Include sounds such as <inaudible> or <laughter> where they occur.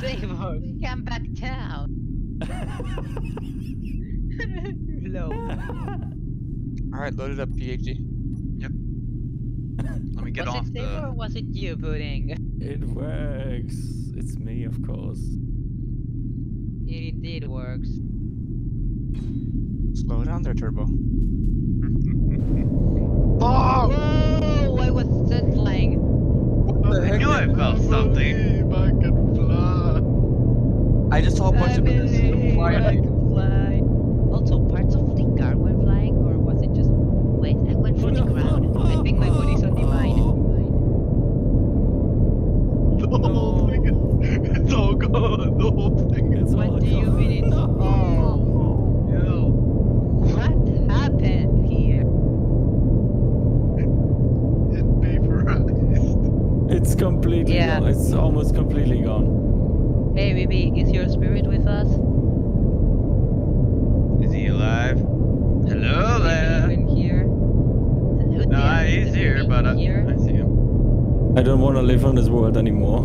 Seymour, come back down. Low. <laughs> Alright, load it up, PhD. Yep. Let me get was off. Was it Seymour the... or was it you, Pudding? It works. It's me, of course. It indeed works. Slow down there, Turbo. I knew I felt something. I can fly. I just saw a bunch I of believe fly I can fly. Also, parts of the car were flying, or was it just? Wait, I went for the ground. I think my body's on the line. The whole thing is, <laughs> it's all gone. The whole thing is It's all What do you gone. mean it's Oh no! What happened here? it vaporized. It's completely Yeah. gone. It's almost completely gone. Hey, baby, is your spirit with us? Is he alive? Hello Is there. he in here? Hello No, there, he's is here, he but I. I see him. I don't want to live on this world anymore.